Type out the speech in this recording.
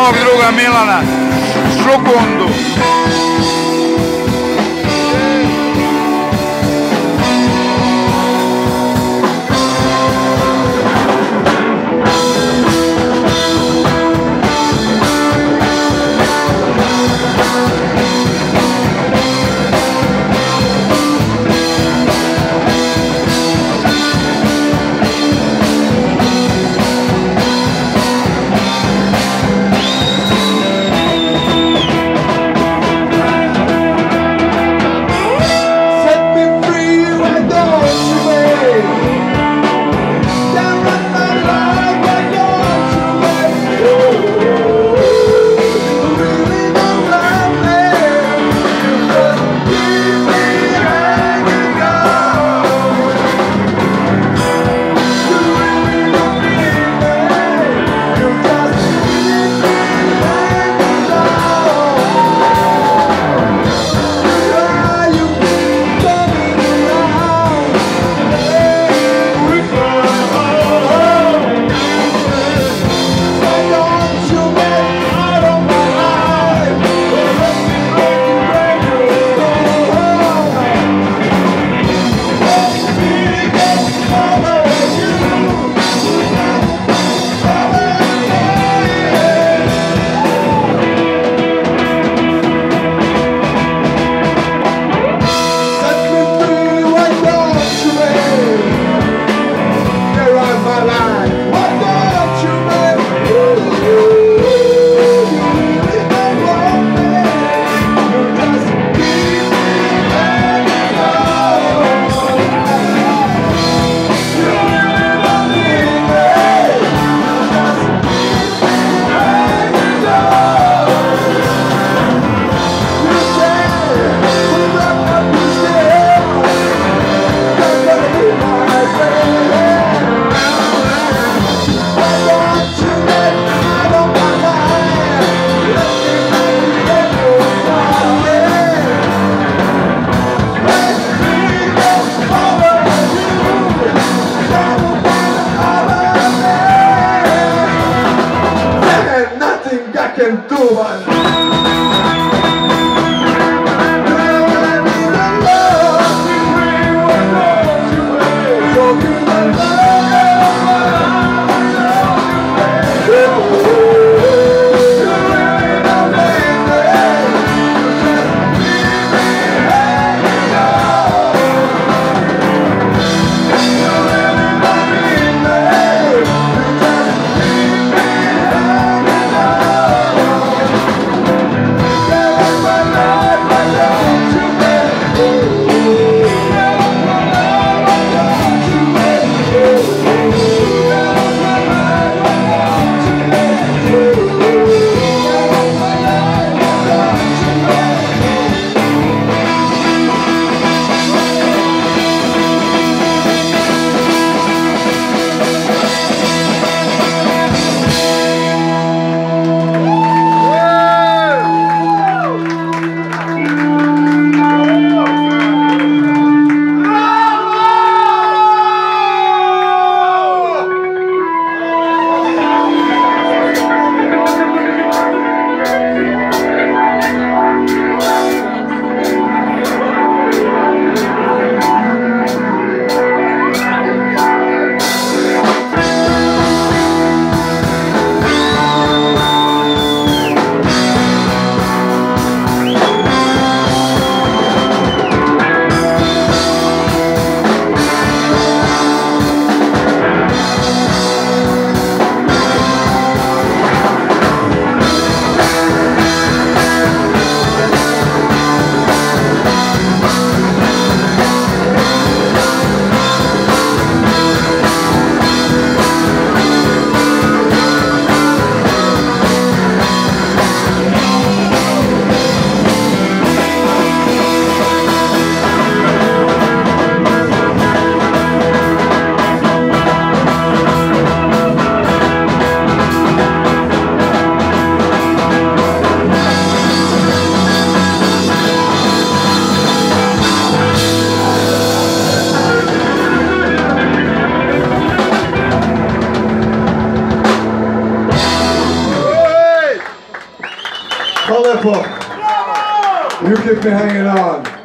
Novo droga a me. la la. nothing I can do, man. Šukundu. Aleppo. You keep me hanging on.